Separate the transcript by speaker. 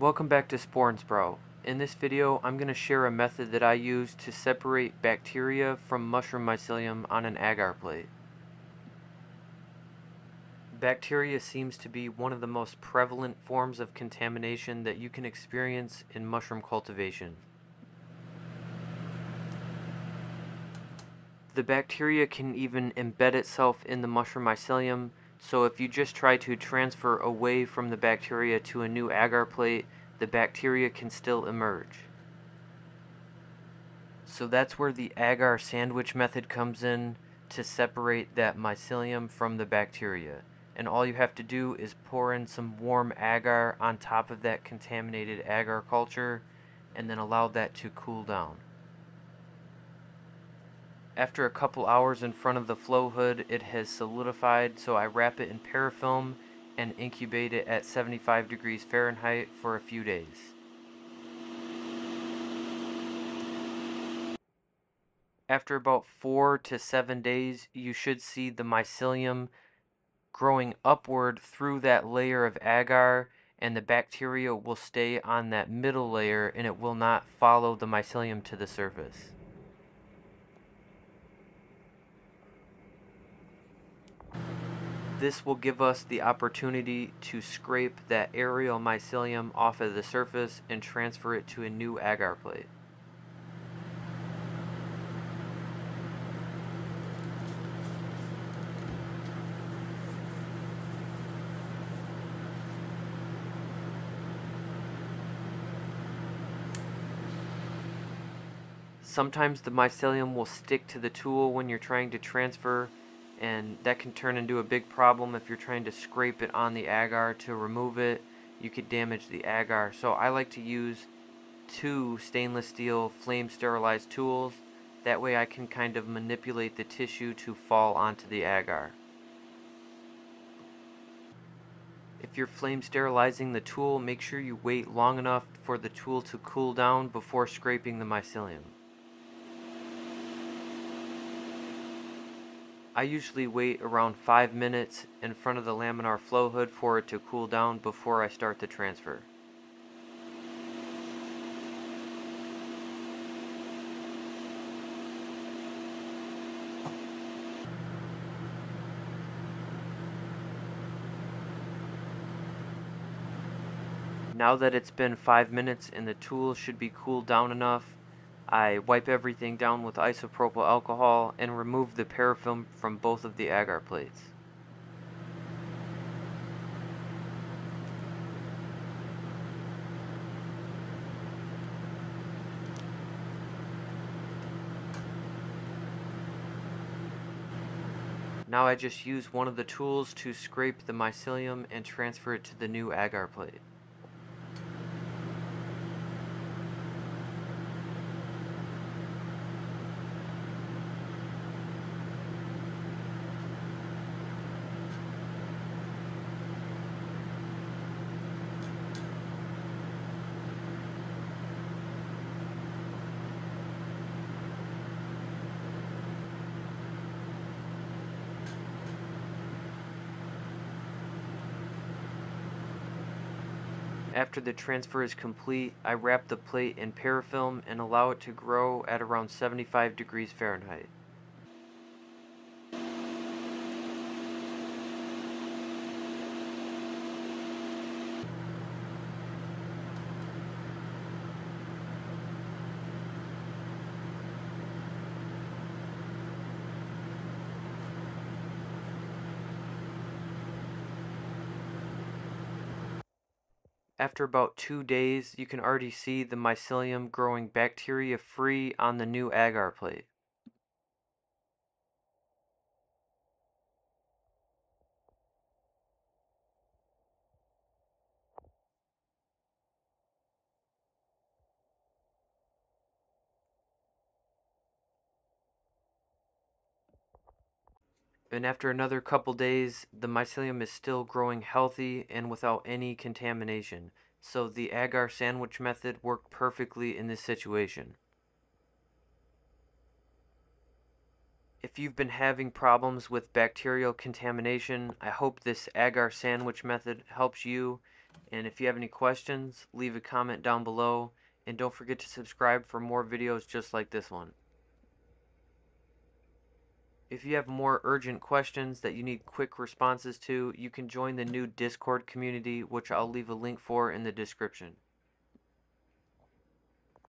Speaker 1: Welcome back to Sprout. In this video, I'm going to share a method that I use to separate bacteria from mushroom mycelium on an agar plate. Bacteria seems to be one of the most prevalent forms of contamination that you can experience in mushroom cultivation. The bacteria can even embed itself in the mushroom mycelium, so if you just try to transfer away from the bacteria to a new agar plate, the bacteria can still emerge. So that's where the agar sandwich method comes in to separate that mycelium from the bacteria. And all you have to do is pour in some warm agar on top of that contaminated agar culture and then allow that to cool down. After a couple hours in front of the flow hood, it has solidified, so I wrap it in parafilm and incubate it at 75 degrees Fahrenheit for a few days. After about four to seven days, you should see the mycelium growing upward through that layer of agar and the bacteria will stay on that middle layer and it will not follow the mycelium to the surface. This will give us the opportunity to scrape that aerial mycelium off of the surface and transfer it to a new agar plate. Sometimes the mycelium will stick to the tool when you're trying to transfer and that can turn into a big problem if you're trying to scrape it on the agar to remove it. You could damage the agar. So I like to use two stainless steel flame sterilized tools. That way I can kind of manipulate the tissue to fall onto the agar. If you're flame sterilizing the tool make sure you wait long enough for the tool to cool down before scraping the mycelium I usually wait around 5 minutes in front of the laminar flow hood for it to cool down before I start the transfer. Now that it's been 5 minutes and the tool should be cooled down enough, I wipe everything down with isopropyl alcohol and remove the parafilm from both of the agar plates. Now I just use one of the tools to scrape the mycelium and transfer it to the new agar plate. After the transfer is complete, I wrap the plate in parafilm and allow it to grow at around 75 degrees Fahrenheit. After about two days, you can already see the mycelium growing bacteria-free on the new agar plate. And after another couple days, the mycelium is still growing healthy and without any contamination. So the agar sandwich method worked perfectly in this situation. If you've been having problems with bacterial contamination, I hope this agar sandwich method helps you And if you have any questions, leave a comment down below. And don't forget to subscribe for more videos just like this one. If you have more urgent questions that you need quick responses to, you can join the new Discord community, which I'll leave a link for in the description.